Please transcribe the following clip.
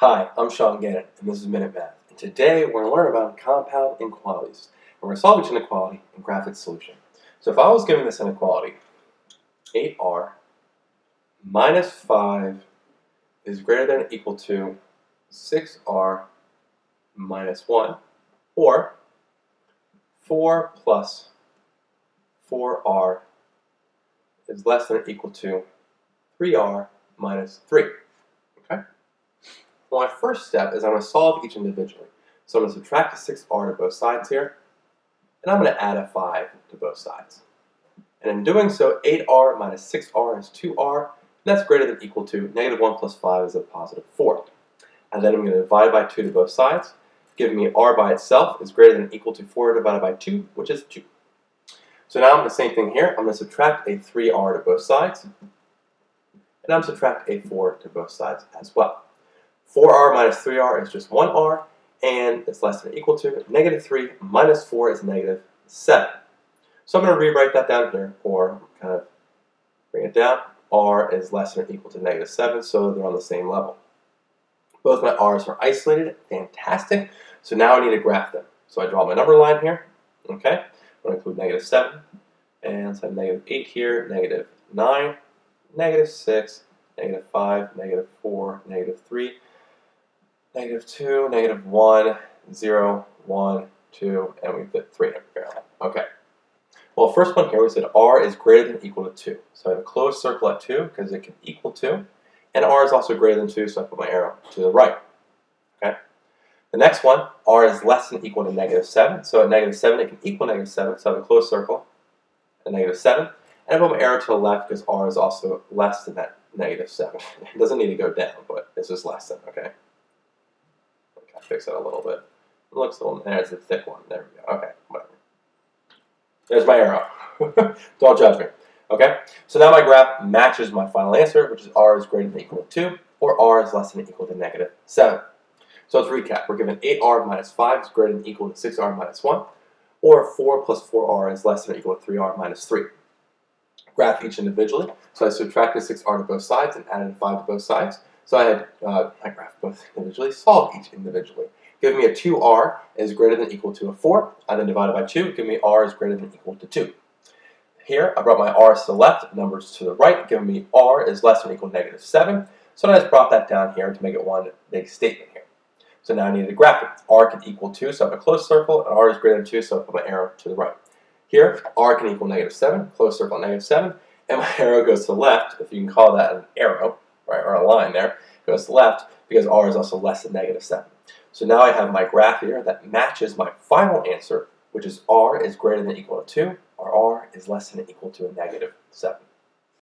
Hi, I'm Sean Gannon, and this is Minute Math. And today we're going to learn about compound inequalities. And we're going to solve each inequality and graph its solution. So if I was given this inequality, 8r minus 5 is greater than or equal to 6r minus 1, or 4 plus 4r is less than or equal to 3r minus 3. Well, my first step is I'm going to solve each individually. So I'm going to subtract a 6r to both sides here, and I'm going to add a 5 to both sides. And in doing so, 8r minus 6r is 2r, and that's greater than equal to negative 1 plus 5 is a positive 4. And then I'm going to divide by 2 to both sides, giving me r by itself is greater than equal to 4 divided by 2, which is 2. So now I'm the same thing here. I'm going to subtract a 3r to both sides, and I'm subtract a 4 to both sides as well. 4r minus 3r is just 1r, and it's less than or equal to negative 3 minus 4 is negative 7. So I'm going to rewrite that down here, or kind of bring it down. r is less than or equal to negative 7, so they're on the same level. Both my r's are isolated, fantastic. So now I need to graph them. So I draw my number line here, okay? I'm going to include negative 7, and so I have negative 8 here, negative 9, negative 6, negative 5, negative 4, negative 3, negative 2, negative 1, 0, 1, 2, and we put 3 in parallel. Okay. Well, first one here, we said r is greater than equal to 2. So I have a closed circle at 2 because it can equal 2. And r is also greater than 2, so I put my arrow to the right. Okay. The next one, r is less than equal to negative 7. So at negative 7, it can equal negative 7. So I have a closed circle at negative 7. And I put my arrow to the left because r is also less than that negative 7. It doesn't need to go down, but it's just less than, okay? Okay, fix it a little bit. It looks a little, there's a thick one. There we go. Okay, whatever. There's my arrow. Don't judge me. Okay, so now my graph matches my final answer, which is r is greater than equal to 2, or r is less than equal to negative 7. So let's recap. We're given 8r minus 5 is greater than equal to 6r minus 1, or 4 plus 4r is less than or equal to 3r minus 3 graph each individually. So I subtracted 6r to both sides and added 5 to both sides. So I had uh, I graphed both individually, solved each individually. Give me a 2r is greater than equal to a 4. I then divided by 2. Give me r is greater than equal to 2. Here, I brought my r's to the left, numbers to the right, giving me r is less than or equal to negative 7. So I just brought that down here to make it one big statement here. So now I need to graph it. r can equal 2, so I have a closed circle, and r is greater than 2, so I put my arrow to the right. Here, r can equal negative 7, closed circle negative 7, and my arrow goes to the left, if you can call that an arrow, right, or a line there, goes to the left, because r is also less than negative 7. So now I have my graph here that matches my final answer, which is r is greater than or equal to 2, or r is less than or equal to a negative 7.